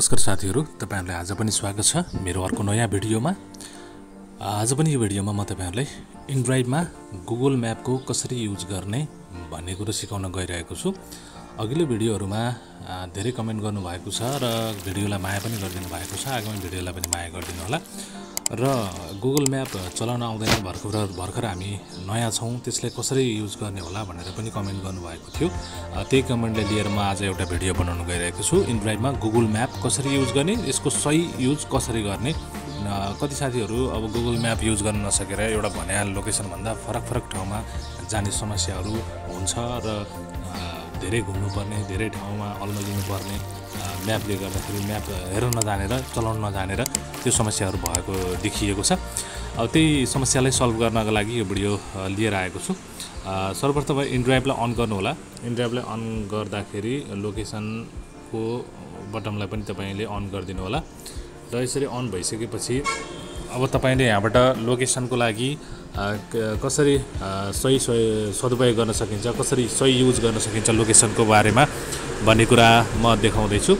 नमस्कार साथीहरू तपाईँहरूलाई आज पनि स्वागत छ मेरो अर्को नयाँ भिडियोमा। आज पनि यो भिडियोमा म तपाईँहरूलाई इनड्राइभमा गुगल म्यापको कसरी युज गर्ने भन्ने कुरो सिकाउन गइरहेको छु। अघिल्लो भिडियोहरूमा धेरै कमेन्ट गर्नुभएको छ र भिडियोलाई माया पनि गरिदिनु भएको छ। आगामी भिडियोलाई पनि माया गरिदिनु होला। र गुगल म्याप चलाउन आउँदैन भर्खर भर्खर हामी नयाँ छौँ त्यसलाई कसरी युज गर्ने होला भनेर पनि कमेन्ट गर्नुभएको थियो। त्यही कमेन्टलाई लिएर म आज एउटा भिडियो बनाउनु गइरहेको छु। इनड्राइभमा गुगल म्याप कसरी युज गर्ने यसको सही युज कसरी गर्ने? कति साथीहरू अब गुगल म्याप युज गर्न नसकेर एउटा भने लोकेसनभन्दा फरक फरक ठाउँमा जाने समस्याहरू हुन्छ र धेरै घुम्नुपर्ने धेरै ठाउँमा अल्मलिनु पर्ने अ, म्यापले गर्दाखेरि म्याप हेर्न नजानेर चलाउन नजानेर त्यो समस्याहरू भएको देखिएको छ। अब त्यही समस्यालाई सल्भ गर्नको लागि यो भिडियो लिएर आएको छु। सर्वप्रथम इनड्राइभलाई अन गर्नु होला। इनड्राइभलाई अन गर्दाखेरि लोकेसनको बटमलाई पनि तपाईँले अन गरिदिनु होला। र यसरी अन भइसकेपछि अब तपाईँले यहाँबाट लोकेसनको लागि कसरी सही सदुपयोग गर्न सकिन्छ कसरी सही युज गर्न सकिन्छ लोकेसनको बारेमा भन्ने कुरा म देखाउँदैछु।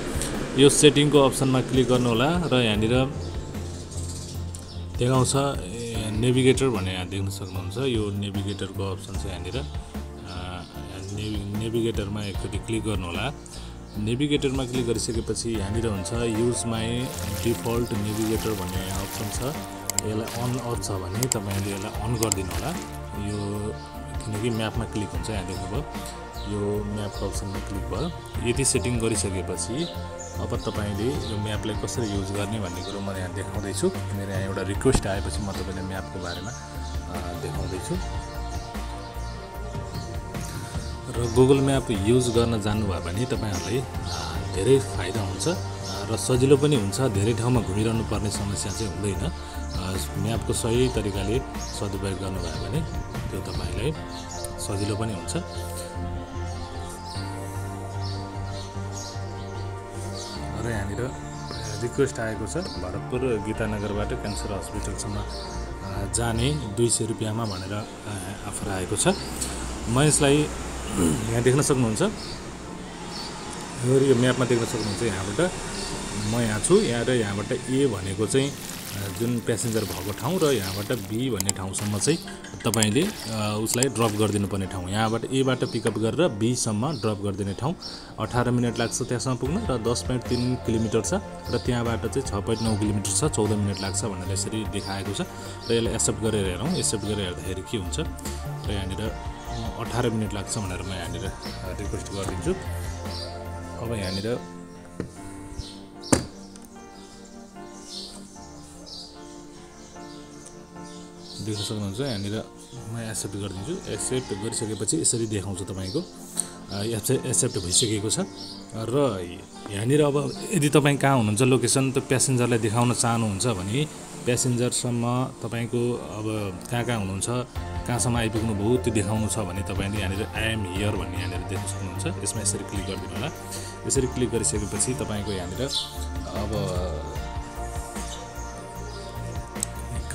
यो सेटिङको अप्सनमा क्लिक गर्नुहोला र यहाँनिर देखाउँछ नेभिगेटर भन्ने यहाँ देख्न सक्नुहुन्छ। यो नेभिगेटरको अप्सन छ यहाँनिर। नेभि नेभिगेटरमा एकचोटि क्लिक गर्नुहोला। नेभिगेटरमा क्लिक गरिसकेपछि यहाँनिर हुन्छ युज माई डिफल्ट नेभिगेटर भन्ने अप्सन छ। यसलाई अन अफ छ भने तपाईँले यसलाई अन गरिदिनु होला यो किनकि म्यापमा क्लिक हुन्छ यहाँ देख्नुभयो। यो म्यापको अप्सनमा क्लिक भयो। यति सेटिङ गरिसकेपछि अब तपाईँले यो म्यापलाई कसरी युज गर्ने भन्ने कुरो म यहाँ देखाउँदैछु। मेरो यहाँ एउटा रिक्वेस्ट आएपछि म तपाईँलाई म्यापको बारेमा देखाउँदैछु। र गुगल म्याप युज गर्न जानुभयो भने तपाईँहरूलाई धेरै फाइदा हुन्छ। र सजिलो पनि हुन्छ। धेरै ठाउँमा घुमिरहनु पर्ने समस्या चाहिँ हुँदैन। म्यापको सही तरिकाले सदुपयोग गर्नुभयो भने त्यो तपाईँलाई सजिलो पनि हुन्छ। र यहाँनिर रिक्वेस्ट आएको छ भरतपुर गीतानगरबाट क्यान्सर हस्पिटलसम्म जाने दुई सय रुपियाँमा भनेर अफर आएको छ। म यसलाई यहाँ देख्न सक्नुहुन्छ। यो म्यापमा देख्न सक्नुहुन्छ यहाँबाट। म यहाँ छु। यहाँ र यहाँबाट ए भनेको चाहिँ जुन प्यासेन्जर भएको ठाउँ र यहाँबाट बी भन्ने ठाउँसम्म चाहिँ तपाईँले उसलाई ड्रप गरिदिनु पर्ने ठाउँ। यहाँबाट एबाट पिकअप गरेर बीसम्म ड्रप गरिदिने ठाउँ। अठार मिनट लाग्छ त्यहाँसम्म पुग्न र दस पोइन्ट तिन किलोमिटर छ र त्यहाँबाट चाहिँ छ पोइन्ट नौ किलोमिटर छ चौध मिनट लाग्छ भनेर यसरी देखाएको छ। र यसलाई एक्सेप्ट गरेर हेरौँ। एक्सेप्ट गरेर हेर्दाखेरि के हुन्छ? र यहाँनिर अठार मिनट लाग्छ भनेर म यहाँनिर रिक्वेस्ट गरिदिन्छु। अब यहाँनिर देख्न सक्नुहुन्छ यहाँनिर म एक्सेप्ट गरिदिन्छु। एक्सेप्ट गरिसकेपछि यसरी देखाउँछ तपाईँको। एक्सेप्ट एक्सेप्ट भइसकेको छ। र यहाँनिर अब यदि तपाईँ कहाँ हुनुहुन्छ लोकेसन त प्यासेन्जरलाई देखाउन चाहनुहुन्छ भने प्यासेन्जरसम्म तपाईँको अब कहाँ कहाँ हुनुहुन्छ कहाँसम्म आइपुग्नु भयो त्यो देखाउनु छ भने तपाईँले यहाँनिर आइएम हियर भन्ने यहाँनिर देख्न सक्नुहुन्छ। यसमा यसरी क्लिक गरिदिनु होला। यसरी क्लिक गरिसकेपछि तपाईँको यहाँनिर अब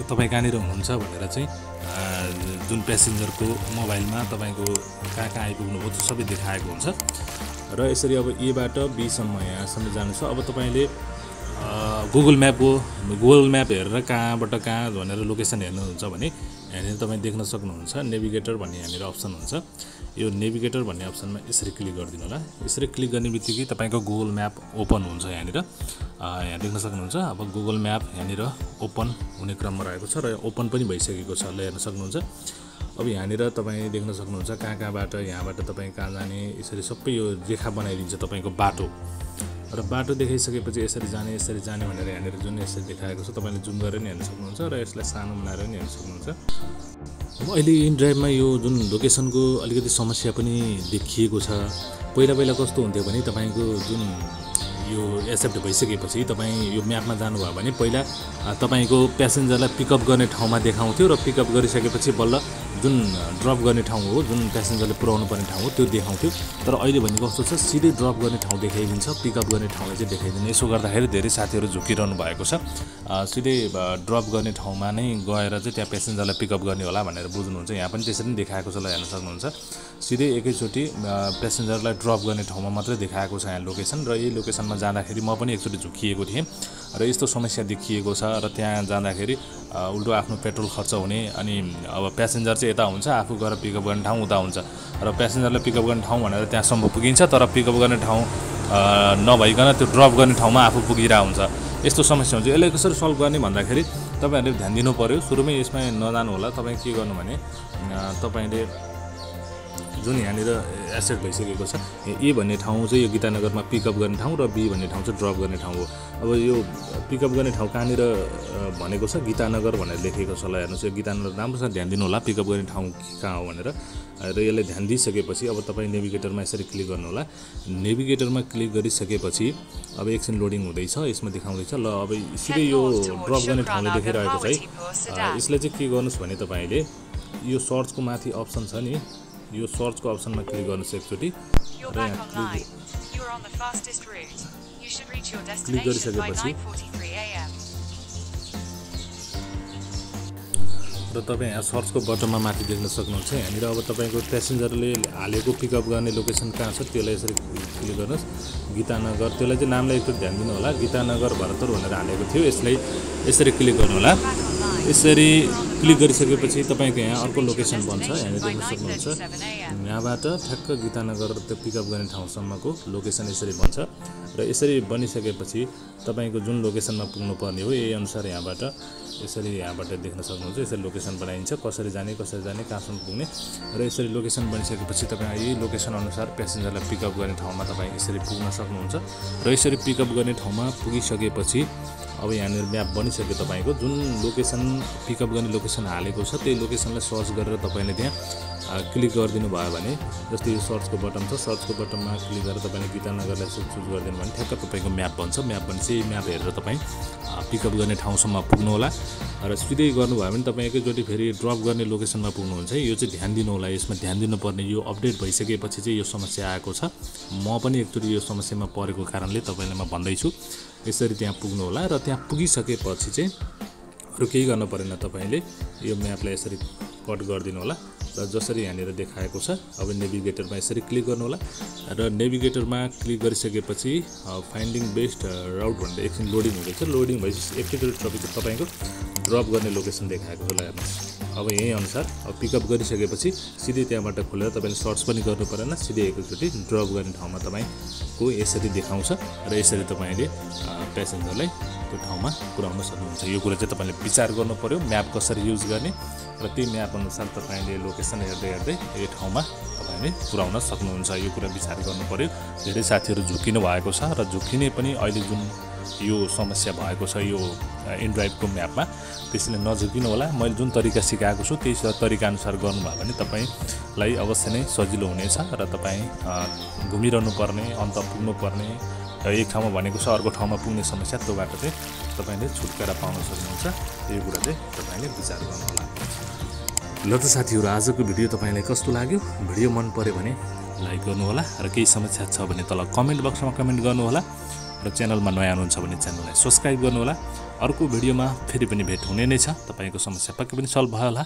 तपाईँ कहाँनिर हुनुहुन्छ भनेर चाहिँ जुन प्यासेन्जरको मोबाइलमा तपाईँको कहाँ कहाँ आइपुग्नु त्यो सबै देखाएको हुन्छ। र यसरी अब एबाट बीसम्म यहाँसम्म जानु छ। अब तपाईँले गुगल म्यापको गुगल म्याप हेरेर कहाँबाट कहाँ भनेर लोकेसन हेर्नुहुन्छ भने यहाँनिर तपाईँ देख्न सक्नुहुन्छ नेभिगेटर भन्ने यहाँनिर अप्सन हुन्छ। यो नेभिगेटर भन्ने अप्सनमा यसरी क्लिक गरिदिनु होला। यसरी क्लिक गर्ने बित्तिकै तपाईँको गुगल म्याप ओपन हुन्छ यहाँनिर। यहाँ देख्न सक्नुहुन्छ अब गुगल म्याप यहाँनिर ओपन हुने क्रममा रहेको छ र ओपन पनि भइसकेको छ। ल हेर्न सक्नुहुन्छ। अब यहाँनिर तपाईँ देख्न सक्नुहुन्छ कहाँ कहाँबाट यहाँबाट तपाईँ कहाँ जाने यसरी सबै यो रेखा बनाइदिन्छ तपाईँको बाटो। र बाटो देखाइसकेपछि यसरी जाने यसरी जाने भनेर यहाँनिर जुन यसरी देखाएको छ तपाईँले जुम गरेर नि हेर्न सक्नुहुन्छ र यसलाई सानो बनाएर नि हेर्न सक्नुहुन्छ। अब अहिले इनड्राइभमा यो जुन लोकेसनको अलिकति समस्या पनि देखिएको छ। पहिला पहिला कस्तो हुन्थ्यो भने तपाईँको जुन यो एक्सेप्ट भइसकेपछि तपाईँ यो म्यापमा जानुभयो भने पहिला तपाईँको प्यासेन्जरलाई पिकअप गर्ने ठाउँमा देखाउँथ्यो र पिकअप गरिसकेपछि बल्ल जुन ड्रप गर्ने ठाउँ हो जुन प्यासेन्जरले पुऱ्याउनु पर्ने ठाउँ हो त्यो देखाउँथ्यो। तर अहिले भने कस्तो छ सिधै ड्रप गर्ने ठाउँ देखाइदिन्छ पिकअप गर्ने ठाउँलाई चाहिँ देखाइदिन्छ। यसो गर्दाखेरि धेरै साथीहरू झुकिरहनु भएको छ। सिधै ड्रप गर्ने ठाउँमा नै गएर चाहिँ त्यहाँ प्यासेन्जरलाई पिकअप गर्ने होला भनेर बुझ्नुहुन्छ। यहाँ पनि त्यसरी नै देखाएको छ ल हेर्न सक्नुहुन्छ। सिधै एकैचोटि प्यासेन्जरलाई ड्रप गर्ने ठाउँमा मात्रै देखाएको छ यहाँ लोकेसन र यही लोकेसनमा जाँदाखेरि म पनि एकचोटि झुकिएको थिएँ र यस्तो समस्या देखिएको छ र त्यहाँ जाँदाखेरि उल्टो आफ्नो पेट्रोल खर्च हुने अनि अब प्यासेन्जर चाहिँ यता हुन्छ आफू गएर पिकअप गर्ने ठाउँ उता हुन्छ। र प्यासेन्जरलाई पिकअप गर्ने ठाउँ भनेर त्यहाँसम्म पुगिन्छ तर पिकअप गर्ने ठाउँ नभइकन त्यो ड्रप गर्ने ठाउँमा आफू पुगिरहेको हुन्छ। यस्तो समस्या हुन्छ। यसलाई कसरी सल्भ गर्ने भन्दाखेरि तपाईँहरूले ध्यान दिनु पऱ्यो सुरुमै यसमा नजानु होला तपाईँ के गर्नु भने तपाईँले जुन यहाँनिर एसेट भइसकेको छ ए भन्ने ठाउँ चाहिँ यो गीतानगरमा पिकअप गर्ने ठाउँ र बी भन्ने ठाउँ चाहिँ ड्रप गर्ने ठाउँ हो। अब यो पिकअप गर्ने ठाउँ कहाँनिर भनेको छ? गीतानगर भनेर लेखेको छ ल हेर्नुहोस् यो गीतानगर राम्रोसँग ध्यान दिनु होला पिकअप गर्ने ठाउँ कहाँ हो भनेर। र यसलाई ध्यान दिइसकेपछि अब तपाईँ नेभिगेटरमा यसरी क्लिक गर्नु होला नेभिगेटरमा क्लिक गरिसकेपछि अब एकछिन लोडिङ हुँदैछ यसमा देखाउँदैछ। ल अब सिधै यो ड्रप गर्ने ठाउँले देखाइरहेको छ है। यसलाई चाहिँ के गर्नुहोस् भने तपाईँले यो सर्चको माथि अप्सन छ नि। यो सर्चको अप्सनमा क्लिक गर्नुहोस् एकचोटि र यहाँ क्लिक गरिसकेपछि। र तपाईँ यहाँ सर्चको बटनमा माथि देख्न सक्नुहुन्छ। यहाँनिर अब तपाईँको प्यासेन्जरले हालेको पिकअप गर्ने लोकेसन कहाँ छ त्यसलाई यसरी क्लिक गर्नुहोस्। गीतानगर त्यसलाई चाहिँ नामलाई एकचोटि ध्यान दिनु होला गीतानगर भरतपुर भनेर हालेको थियो। यसलाई यसरी क्लिक गर्नु होला यसरी क्लिक गरिसकेपछि तपाईँको यहाँ अर्को लोकेसन बन्छ यहाँनिर देख्न सक्नुहुन्छ। यहाँबाट ठ्याक्क गीतानगर त्यो पिकअप गर्ने ठाउँसम्मको लोकेसन यसरी बन्छ र यसरी बनिसकेपछि तपाईँको जुन लोकेसनमा पुग्नुपर्ने हो यही अनुसार यहाँबाट यसरी यहाँबाट देख्न सक्नुहुन्छ यसरी लोकेसन बनाइन्छ कसरी जाने कसरी जाने कहाँसम्म पुग्ने र यसरी लोकेसन बनिसकेपछि तपाईँ यही लोकेसन अनुसार प्यासेन्जरलाई पिकअप गर्ने ठाउँमा तपाईँ यसरी पुग्न सक्नुहुन्छ र यसरी पिकअप गर्ने ठाउँमा पुगिसकेपछि अब यहाँनिर म्याप बनिसक्यो तपाईँको जुन लोकेसन पिकअप गर्ने लोकेसन हालेको छ त्यही लोकेसनलाई सर्च गरेर तपाईँले त्यहाँ क्लिक गरिदिनु भयो भने जस्तै यो सर्चको बटन छ सर्चको बटनमा क्लिक गरेर तपाईँले गीतानगरलाई चुज गरिदिनु भने ठ्याक्क तपाईँको म्याप बन्छ। म्याप बनेपछि यही म्याप हेरेर तपाईँ पिकअप गर्ने ठाउँसम्म पुग्नु होला र सिधै गर्नुभयो भने तपाईँ एकैचोटि फेरि ड्रप गर्ने लोकेसनमा पुग्नुहुन्छ। यो चाहिँ ध्यान दिनु होला यसमा ध्यान दिनुपर्ने यो अपडेट भइसकेपछि चाहिँ यो समस्या आएको छ। म पनि एकचोटि यो समस्यामा परेको कारणले तपाईँलाई म भन्दैछु। यसरी त्यहाँ पुग्नु होला र त्यहाँ पुगिसकेपछि चाहिँ अरू केही गर्नु परेन तपाईँले। यो म्यापलाई यसरी कट गरिदिनु होला र जसरी यहाँनिर देखाएको छ अब नेभिगेटरमा यसरी क्लिक गर्नु होला र नेभिगेटरमा क्लिक गरिसकेपछि फाइन्डिङ बेस्ट राउट भनेर एकछिन लोडिङ हुँदैछ। लोडिङ भएपछि एकचोटि तपाईँको ड्रप गर्ने लोकेसन देखाएको होला हेर्नुहोस् अब यही अनुसार अब पिकअप गरिसकेपछि सिधै त्यहाँबाट खोलेर तपाईँले सर्च पनि गर्नु परेन सिधै एकचोटि ड्रप गर्ने ठाउँमा तपाईँको यसरी देखाउँछ र यसरी तपाईँले प्यासेन्जरलाई त्यो ठाउँमा पुऱ्याउन सक्नुहुन्छ। यो कुरा चाहिँ तपाईँले विचार गर्नु पऱ्यो म्याप कसरी युज गर्ने र त्यही म्याप अनुसार तपाईँले लोकेसन हेर्दै हेर्दै यो ठाउँमा तपाईँले पुऱ्याउन सक्नुहुन्छ। यो कुरा विचार गर्नु पऱ्यो धेरै साथीहरू झुकिनु भएको छ र झुकिने पनि अहिले जुन यो समस्या भएको छ यो इन्ड्राइभको म्यापमा। त्यसैले नझुकिनु होला। मैले जुन तरिका सिकाएको छु त्यही तरिकाअनुसार गर्नुभयो भने तपाईँलाई अवश्य नै सजिलो हुनेछ र तपाईँ घुमिरहनु पर्ने अन्त पुग्नु पर्ने एक ठाउँमा भनेको छ अर्को ठाउँमा पुग्ने समस्या त्यो बाटो चाहिँ तपाईँले छुटकारा पाउन सक्नुहुन्छ। यो कुरा चाहिँ तपाईँले विचार गर्नुहोला ल त साथीहरू आजको भिडियो तपाईँलाई कस्तो लाग्यो? भिडियो मन पऱ्यो भने लाइक गर्नुहोला र केही समस्या छ भने तल कमेन्ट बक्समा कमेन्ट गर्नुहोला र च्यानलमा नयाँ हुनुहुन्छ भने च्यानललाई सब्सक्राइब गर्नुहोला। अर्को भिडियोमा फेरि पनि भेट हुने नै छ। तपाईँको समस्या पक्कै पनि सल्भ भयो होला।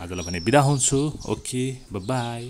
आजलाई भने बिदा हुन्छु। Okay by